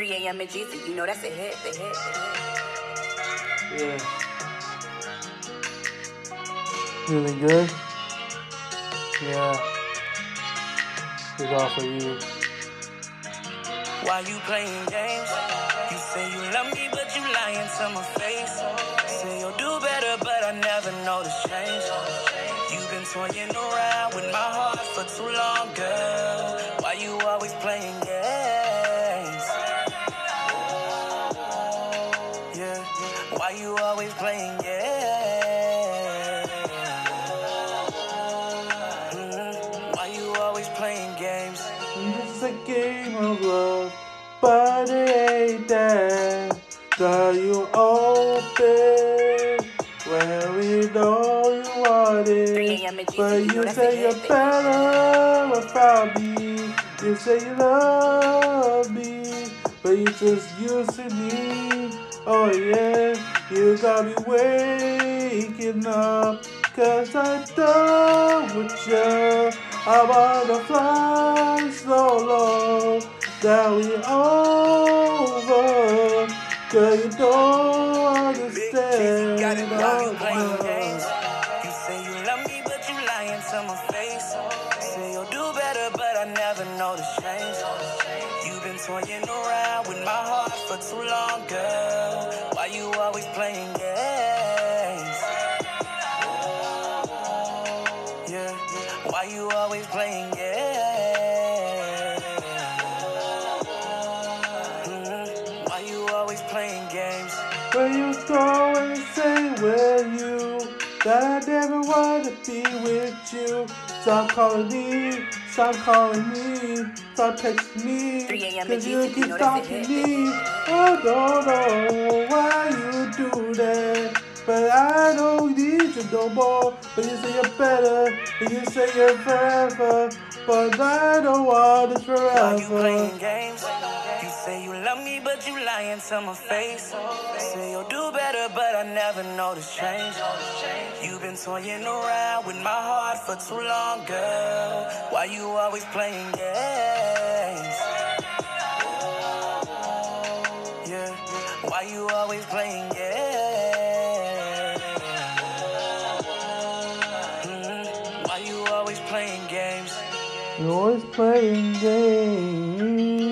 3 a.m. in Jesus, you know that's a hit, the hit, the hit. Yeah. Feeling good? Yeah. It's all for you. Why you playing games? You say you love me, but you lying to my face. Say you'll do better, but I never noticed change. You've been toying around with my heart for too long, girl. Why you always playing games? Mhm. Why you always playing games? It's a game of love, but it ain't that. Got you open when we know you want it. a.m. in Jesus, But you know you that's a say you're better without me. You say you love me, but you just using me. Oh yeah, you got me waking up. Cause I'm done with you. I wanna fly so low that we over. Girl, you don't Big cheesy, got it, playing Oh, games? You say you love me, but you lying to my face. Say you'll do better, but I never noticed change. You've been toying around with my heart for too long, girl. Why you always playing games? Why you always playing games? Where you go and say where you that I never wanna be with you. Stop calling me, stop calling me, stop texting me. 3 a.m. Cause you keep stalking me. I don't know why you no more. But you say you're better, and you say you're forever. But I don't want it Why you playing forever. games? You say you love me, but you lying to my face. Say you'll do better, but I never noticed change. You've been toying around with my heart for too long, girl. Why you always playing games? always playing games. You're always playing games.